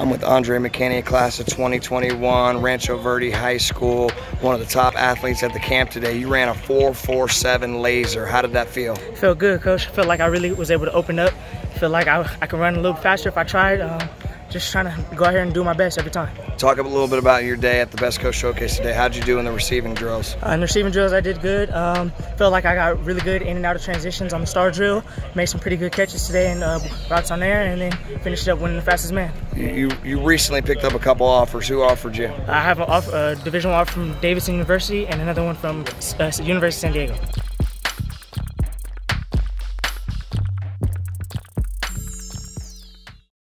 I'm with André McKinney, class of 2021, Rancho Verde High School, one of the top athletes at the camp today. You ran a 4.47 laser. How did that feel? Felt good, coach. Felt like I really was able to open up. Feel like I, I can run a little faster if I tried. Um, just trying to go out here and do my best every time. Talk a little bit about your day at the Best Coast Showcase today. How'd you do in the receiving drills? Uh, in the receiving drills, I did good. Um, felt like I got really good in and out of transitions on the star drill. Made some pretty good catches today and uh, routes on there, and then finished up winning the fastest man. You you recently picked up a couple offers. Who offered you? I have a off, uh, division offer from Davidson University and another one from uh, University of San Diego.